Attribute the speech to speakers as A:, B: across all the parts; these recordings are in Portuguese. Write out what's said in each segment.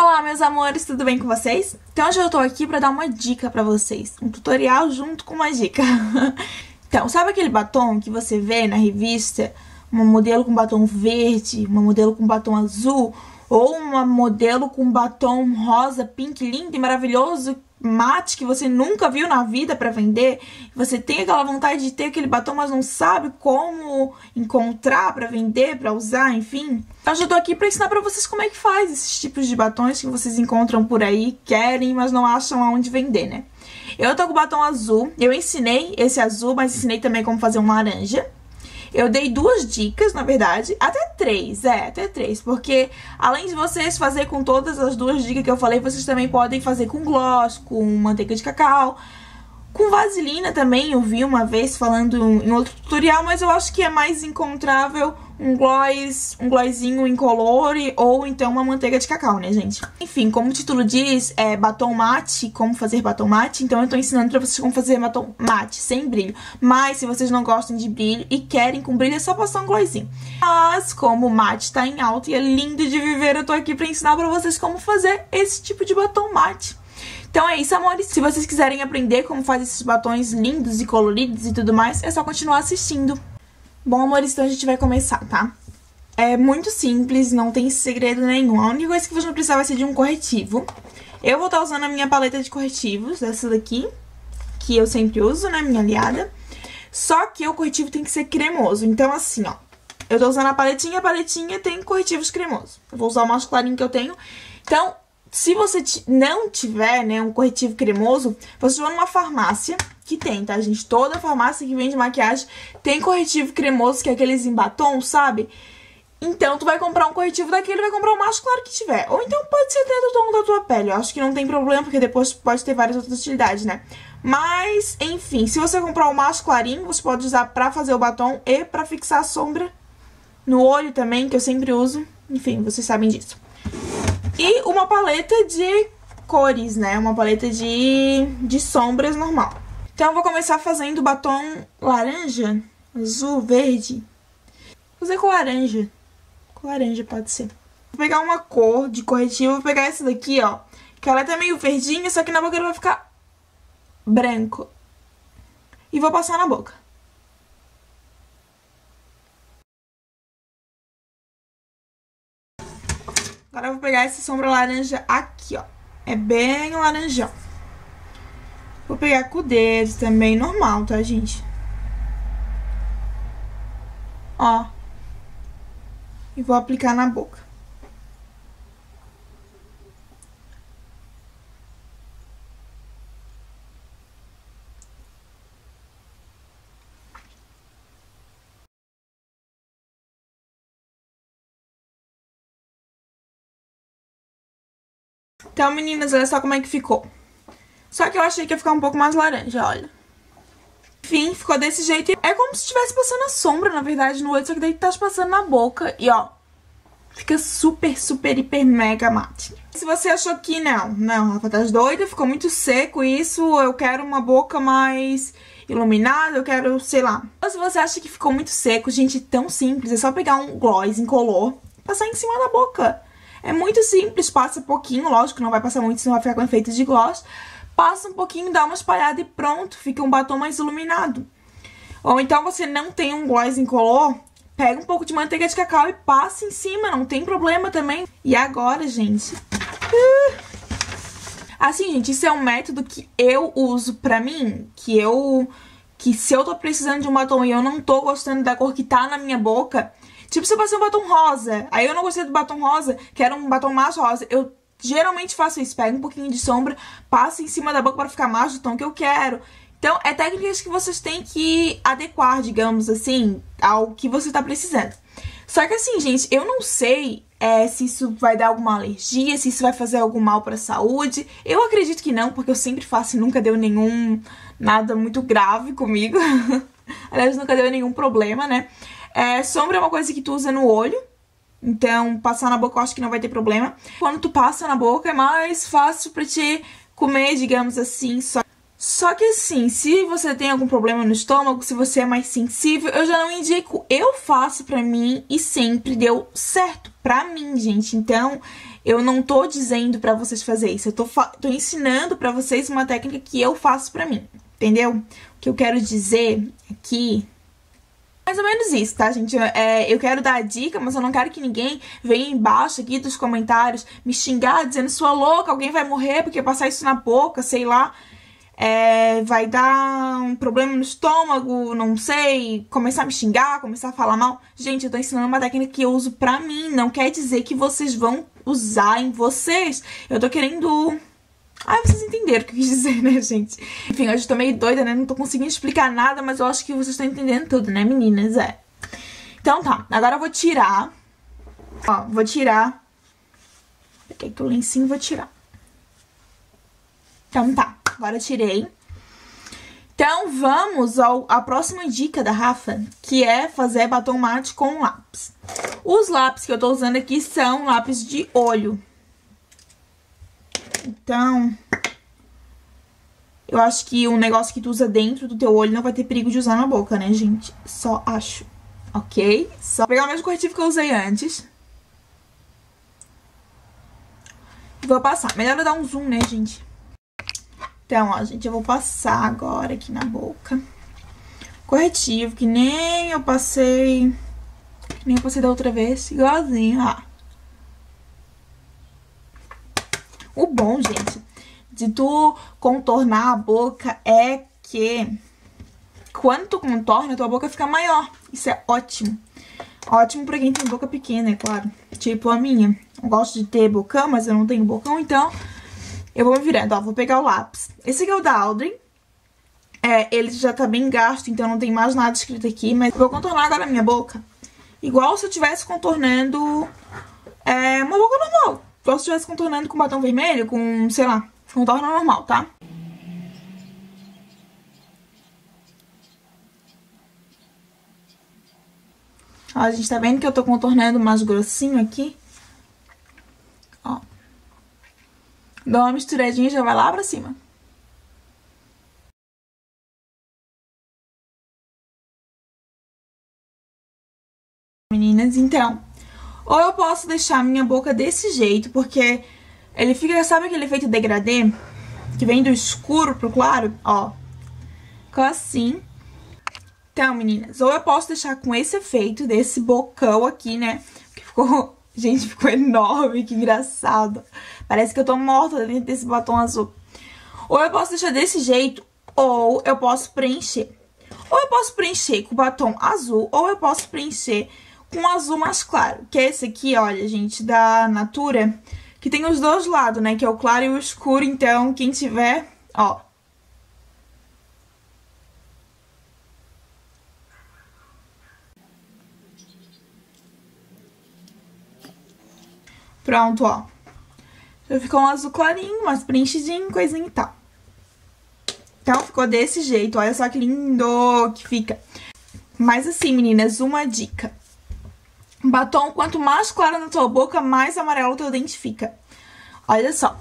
A: Olá, meus amores, tudo bem com vocês? Então hoje eu tô aqui pra dar uma dica pra vocês, um tutorial junto com uma dica. então, sabe aquele batom que você vê na revista? Uma modelo com batom verde, uma modelo com batom azul, ou uma modelo com batom rosa, pink, lindo e maravilhoso mate que você nunca viu na vida para vender, você tem aquela vontade de ter aquele batom, mas não sabe como encontrar para vender, para usar, enfim. Então, já tô aqui para ensinar para vocês como é que faz esses tipos de batons que vocês encontram por aí, querem, mas não acham aonde vender, né? Eu tô com batom azul, eu ensinei esse azul, mas ensinei também como fazer um laranja. Eu dei duas dicas, na verdade, até três, é, até três, porque além de vocês fazer com todas as duas dicas que eu falei, vocês também podem fazer com gloss, com manteiga de cacau, com vaselina também, eu vi uma vez falando em outro tutorial, mas eu acho que é mais encontrável um gloss, um glossinho incolore ou então uma manteiga de cacau, né, gente? Enfim, como o título diz, é batom mate, como fazer batom mate, então eu tô ensinando pra vocês como fazer batom mate, sem brilho. Mas se vocês não gostam de brilho e querem com brilho, é só passar um glossinho. Mas como o mate tá em alta e é lindo de viver, eu tô aqui pra ensinar pra vocês como fazer esse tipo de batom mate. Então é isso, amores. Se vocês quiserem aprender como faz esses batons lindos e coloridos e tudo mais, é só continuar assistindo. Bom, amores, então a gente vai começar, tá? É muito simples, não tem segredo nenhum. A única coisa que você vai precisar vai ser de um corretivo. Eu vou estar usando a minha paleta de corretivos, essa daqui, que eu sempre uso, né, minha aliada. Só que o corretivo tem que ser cremoso. Então, assim, ó, eu tô usando a paletinha, a paletinha tem corretivos cremosos. Eu vou usar o mais clarinho que eu tenho. Então, se você não tiver, né, um corretivo cremoso, você vai numa farmácia, que tem, tá, gente? Toda farmácia que vende maquiagem tem corretivo cremoso, que é aqueles em batom, sabe? Então, tu vai comprar um corretivo daquele, vai comprar o mais claro que tiver. Ou então pode ser até do tom da tua pele. Eu acho que não tem problema, porque depois pode ter várias outras utilidades, né? Mas, enfim, se você comprar o mais clarinho, você pode usar pra fazer o batom e pra fixar a sombra no olho também, que eu sempre uso. Enfim, vocês sabem disso. E uma paleta de cores, né? Uma paleta de, de sombras normal. Então eu vou começar fazendo batom laranja, azul, verde. Vou fazer com laranja. Com laranja pode ser. Vou pegar uma cor de corretivo, vou pegar essa daqui, ó. Que ela tá meio verdinha, só que na boca ela vai ficar branco. E vou passar na boca. Agora eu vou pegar essa sombra laranja aqui, ó. É bem laranjão. Vou pegar com o dedo também, normal, tá, gente? Ó. E vou aplicar na boca. Então, meninas, olha só como é que ficou. Só que eu achei que ia ficar um pouco mais laranja, olha. Enfim, ficou desse jeito. É como se estivesse passando a sombra, na verdade, no olho, só que daí tá passando na boca. E, ó, fica super, super, hiper, mega mate. Se você achou que não, não, Rafa, tá doida, ficou muito seco isso, eu quero uma boca mais iluminada, eu quero, sei lá. Ou se você acha que ficou muito seco, gente, tão simples, é só pegar um gloss incolor, passar em cima da boca. É muito simples, passa pouquinho, lógico, não vai passar muito, senão vai ficar com efeito de gloss. Passa um pouquinho, dá uma espalhada e pronto, fica um batom mais iluminado. Ou então você não tem um gloss incolor, pega um pouco de manteiga de cacau e passa em cima, não tem problema também. E agora, gente... Uh, assim, gente, isso é um método que eu uso pra mim, que eu... Que se eu tô precisando de um batom e eu não tô gostando da cor que tá na minha boca, Tipo, se eu passei um batom rosa, aí eu não gostei do batom rosa, que era um batom mais rosa, eu geralmente faço isso, pego um pouquinho de sombra, passo em cima da boca para ficar mais do tom que eu quero. Então, é técnicas que vocês têm que adequar, digamos assim, ao que você tá precisando. Só que assim, gente, eu não sei é, se isso vai dar alguma alergia, se isso vai fazer algum mal pra saúde. Eu acredito que não, porque eu sempre faço e nunca deu nenhum... nada muito grave comigo. Aliás, nunca deu nenhum problema, né? É, sombra é uma coisa que tu usa no olho. Então, passar na boca eu acho que não vai ter problema. Quando tu passa na boca é mais fácil pra te comer, digamos assim, só... Só que assim, se você tem algum problema no estômago, se você é mais sensível, eu já não indico. Eu faço pra mim e sempre deu certo pra mim, gente. Então, Eu não tô dizendo pra vocês fazer isso. Eu tô, tô ensinando pra vocês uma técnica que eu faço pra mim. Entendeu? O que eu quero dizer aqui mais ou menos isso, tá, gente? É, eu quero dar a dica, mas eu não quero que ninguém venha embaixo aqui dos comentários me xingar, dizendo sua louca, alguém vai morrer porque passar isso na boca, sei lá. É, vai dar um problema no estômago, não sei, começar a me xingar, começar a falar mal. Gente, eu tô ensinando uma técnica que eu uso pra mim, não quer dizer que vocês vão usar em vocês. Eu tô querendo ah, vocês entenderam o que eu quis dizer, né, gente? Enfim, hoje eu tô meio doida, né? Não tô conseguindo explicar nada, mas eu acho que vocês estão entendendo tudo, né, meninas? É. Então tá, agora eu vou tirar. Ó, vou tirar. Peguei aqui o lencinho e vou tirar. Então tá, agora eu tirei. Então vamos ao, à próxima dica da Rafa, que é fazer batom mate com lápis. Os lápis que eu tô usando aqui são lápis de olho, então, eu acho que um negócio que tu usa dentro do teu olho não vai ter perigo de usar na boca, né, gente? Só acho. Ok? Só pegar o mesmo corretivo que eu usei antes. Vou passar. Melhor eu dar um zoom, né, gente? Então, ó, gente, eu vou passar agora aqui na boca. Corretivo, que nem eu passei... Que nem eu passei da outra vez. Igualzinho, ó. O bom, gente, de tu contornar a boca é que quando tu contorna, tua boca fica maior. Isso é ótimo. Ótimo pra quem tem boca pequena, é claro. Tipo a minha. Eu gosto de ter bocão, mas eu não tenho bocão, então eu vou me virando. Ó, vou pegar o lápis. Esse aqui é o da Aldrin. É, ele já tá bem gasto, então não tem mais nada escrito aqui. Mas vou contornar agora a minha boca. Igual se eu estivesse contornando é, uma boca normal. Igual se estivesse contornando com batom vermelho, com, sei lá, contorno normal, tá? Ó, a gente tá vendo que eu tô contornando mais grossinho aqui. Ó. Dá uma misturadinha e já vai lá pra cima. Meninas, então, ou eu posso deixar minha boca desse jeito, porque ele fica, sabe aquele efeito degradê? Que vem do escuro pro claro? Ó, ficou assim. Então, meninas, ou eu posso deixar com esse efeito desse bocão aqui, né? Que ficou... Gente, ficou enorme, que engraçado. Parece que eu tô morta dentro desse batom azul. Ou eu posso deixar desse jeito, ou eu posso preencher. Ou eu posso preencher com batom azul, ou eu posso preencher com azul mais claro, que é esse aqui, olha, gente, da Natura, que tem os dois lados, né, que é o claro e o escuro, então quem tiver, ó. Pronto, ó. Já ficou um azul clarinho, mais preenchidinho, coisinha e tal. Então, ficou desse jeito. Olha só que lindo que fica. Mas assim, meninas, uma dica. Batom, quanto mais claro na tua boca, mais amarelo o teu dente fica. Olha só.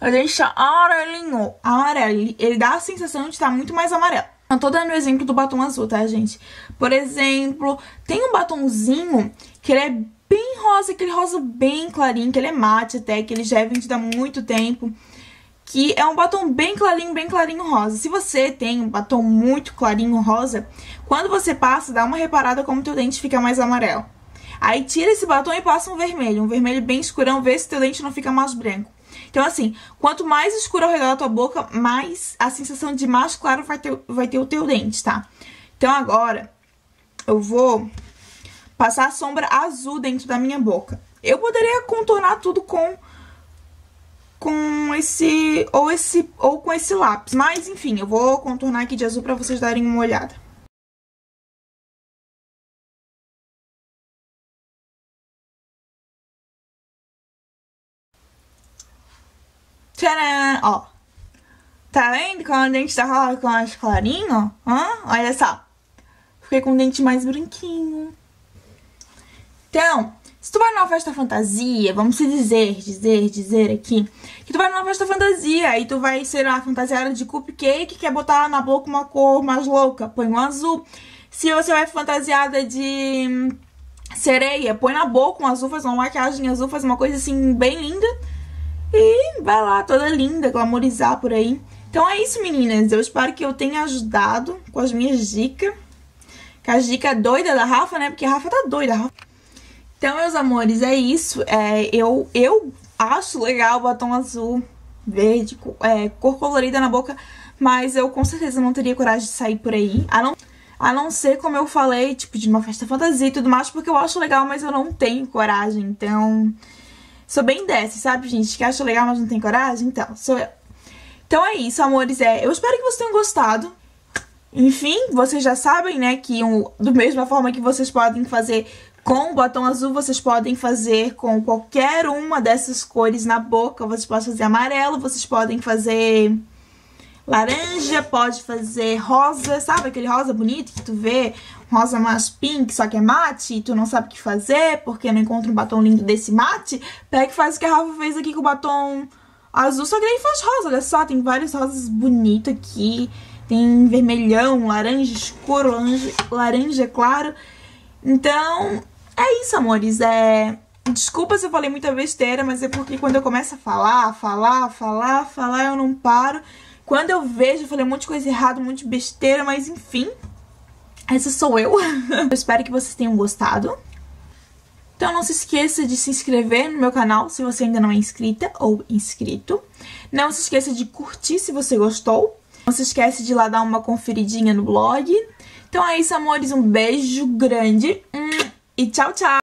A: O dente tá amarelinho, amarelo. Ele dá a sensação de estar muito mais amarelo. Eu tô dando o exemplo do batom azul, tá, gente? Por exemplo, tem um batomzinho que ele é bem rosa, aquele rosa bem clarinho, que ele é mate até, que ele já é vendido há muito tempo que é um batom bem clarinho, bem clarinho rosa. Se você tem um batom muito clarinho rosa, quando você passa, dá uma reparada como teu dente fica mais amarelo. Aí tira esse batom e passa um vermelho, um vermelho bem escurão, vê se teu dente não fica mais branco. Então, assim, quanto mais escuro ao redor da tua boca, mais a sensação de mais claro vai ter, vai ter o teu dente, tá? Então, agora, eu vou passar a sombra azul dentro da minha boca. Eu poderia contornar tudo com com esse ou esse ou com esse lápis. Mas enfim, eu vou contornar aqui de azul para vocês darem uma olhada. Tcharam! Ó. Tá vendo como o dente tá com mais clarinho? Hã? Olha só. Fiquei com o dente mais branquinho. Então, se tu vai numa festa fantasia, vamos se dizer, dizer, dizer aqui, que tu vai numa festa fantasia e tu vai ser uma fantasiada de cupcake, quer botar na boca uma cor mais louca, põe um azul. Se você vai fantasiada de sereia. Põe na boca um azul, faz uma maquiagem azul, faz uma coisa assim bem linda. E vai lá, toda linda, glamorizar por aí. Então é isso, meninas. Eu espero que eu tenha ajudado com as minhas dicas. Com as dicas doidas da Rafa, né? Porque a Rafa tá doida. Rafa. Então, meus amores, é isso. É, eu, eu acho legal o batom azul, verde, é, cor colorida na boca. Mas eu com certeza não teria coragem de sair por aí. A não, a não ser, como eu falei, tipo, de uma festa fantasia e tudo mais. Porque eu acho legal, mas eu não tenho coragem. Então... Sou bem dessa, sabe, gente? Que acha legal, mas não tem coragem? Então, sou eu. Então é isso, amores. É, eu espero que vocês tenham gostado. Enfim, vocês já sabem, né, que um, do mesma forma que vocês podem fazer com o batom azul, vocês podem fazer com qualquer uma dessas cores na boca. Vocês podem fazer amarelo, vocês podem fazer laranja, pode fazer rosa, sabe aquele rosa bonito que tu vê? Rosa mais pink, só que é mate, e tu não sabe o que fazer, porque não encontra um batom lindo desse mate, pega e faz o que a Rafa fez aqui com o batom azul, só que daí faz rosa, olha só, tem vários rosas bonitos aqui, tem vermelhão, laranja escuro, laranja, laranja claro, então é isso, amores, é... Desculpa se eu falei muita besteira, mas é porque quando eu começo a falar, falar, falar, falar, eu não paro. Quando eu vejo, eu falei um monte de coisa errada, um monte de besteira, mas enfim. Essa sou eu. eu espero que vocês tenham gostado. Então não se esqueça de se inscrever no meu canal se você ainda não é inscrita ou inscrito. Não se esqueça de curtir se você gostou. Não se esqueça de ir lá dar uma conferidinha no blog. Então é isso, amores. Um beijo grande. E tchau, tchau!